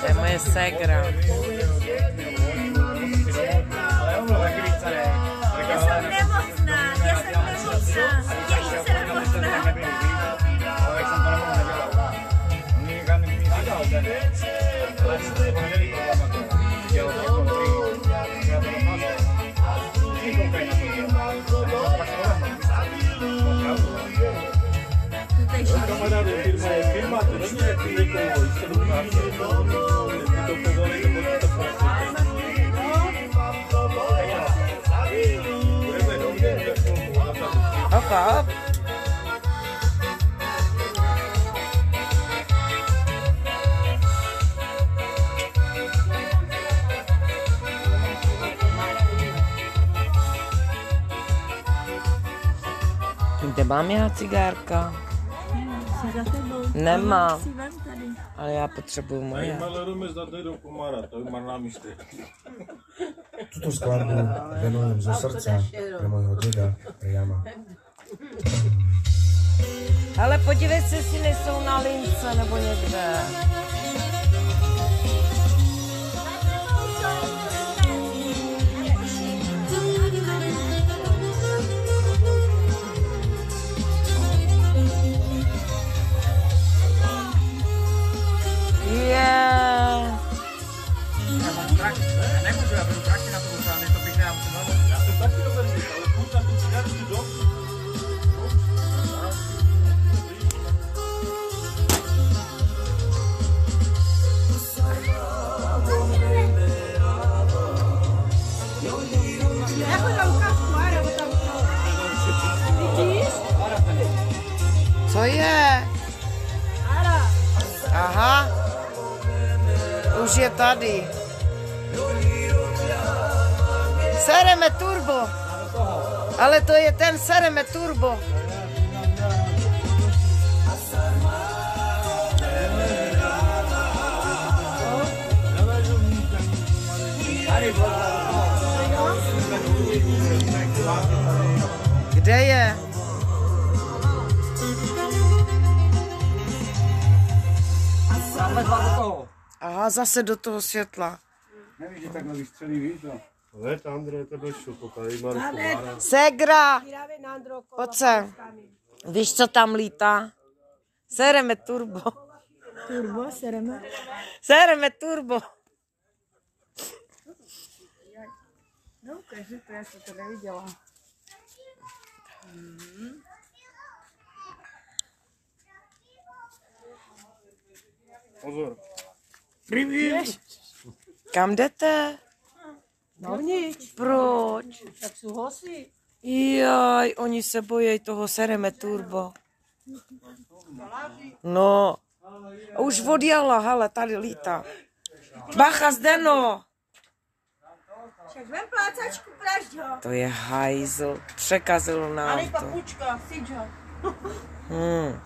To je moje segra. To povolí, nebo to Hop, hop. Kde mám já cigárka? Jsi za ale já potřebuju moje. Malerujeme zdatné do komára, to je marná místo. Tuto skladbu venujem zo srdca pre môjho deda Jana. Ale podívej se, jestli nejsou na lince nebo někde. Co je? Aha. Už je tady. Sereme turbo. Ale to je ten sereme turbo. Kde je? Dáme dva do toho. Aha, zase do toho světla. Nevíš, že takhle vystřelí, víš to? Let, Andrej, tebe šupo, tady Marko Mára. Segra, pojď sem. Víš, co tam lítá? Sereme turbo. Turbo, sereme. Sereme turbo. No, ukaži to, já jsem to neviděla. Pozor. Kam jdete? Dovnitř. Proč? Tak jsou hosy. Jaj, oni se bojí toho sereme turbo. No. A už odjela, hele, tady lítá. Bacha, Zdeno! Však vem plácačku, pražď ho. To je hajzl. Překazil nám Ale to. papučka, siď ho. Hmm.